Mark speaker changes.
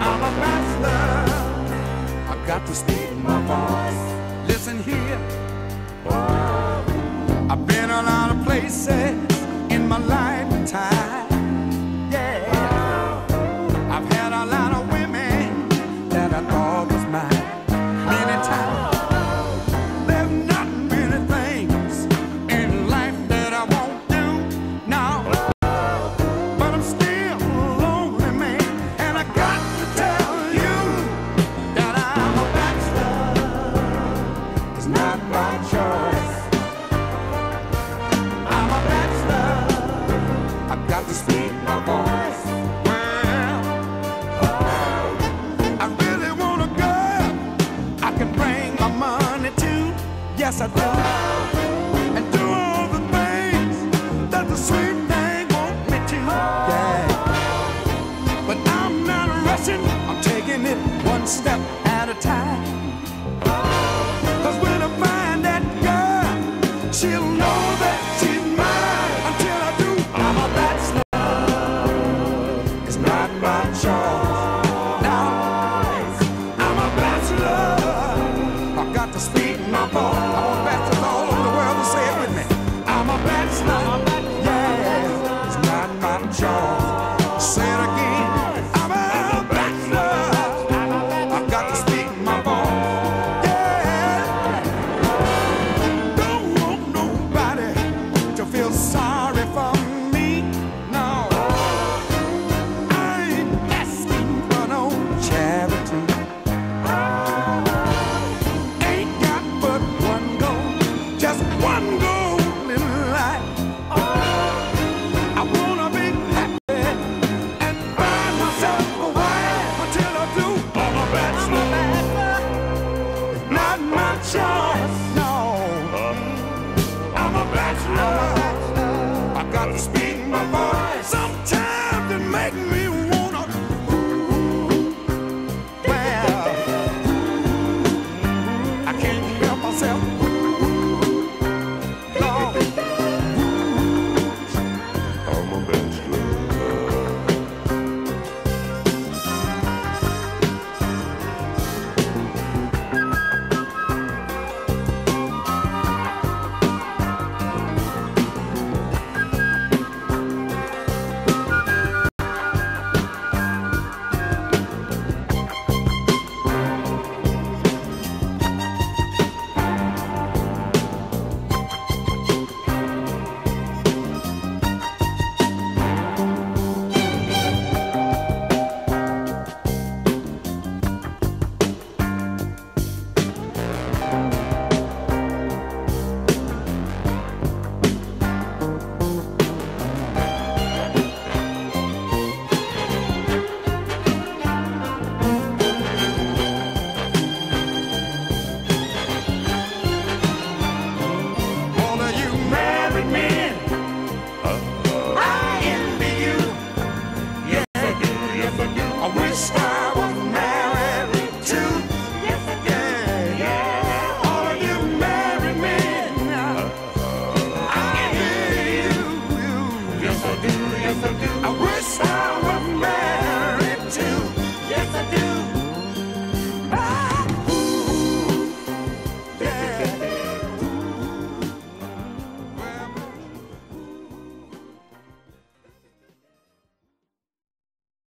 Speaker 1: i'm a pastor i got to stay in my voice. Listen here. Oh, I've been a lot of places in my life. yes I do. And do all the things that the sweet thing won't let you. Yeah. But I'm not rushing, I'm taking it one step at a time. my jaw.